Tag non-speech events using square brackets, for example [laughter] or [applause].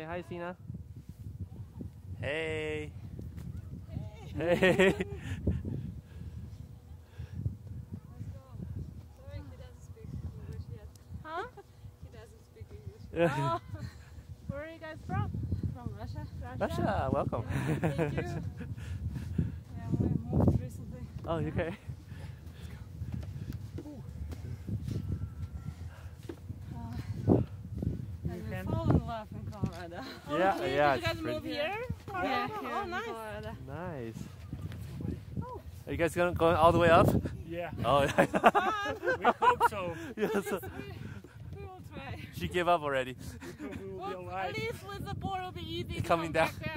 Say hi, Sina. Hey. Hey. hey. [laughs] Huh? He doesn't speak English. Oh. Where are you guys from? From Russia? Russia, welcome. Thank you. [laughs] Yeah, we moved recently. oh, you okay? We fall in love in Colorado. Yeah, Okay, yeah. Did you guys move here? Yeah, Colorado? here Oh, in nice. Colorado. Nice. Oh. Are you guys going going all the way up? Yeah, Oh, yeah. [laughs] we hope so. [laughs] yes. We will try. She gave up already. We will be Well, alive. at least with the board it'll be easy Coming down. down.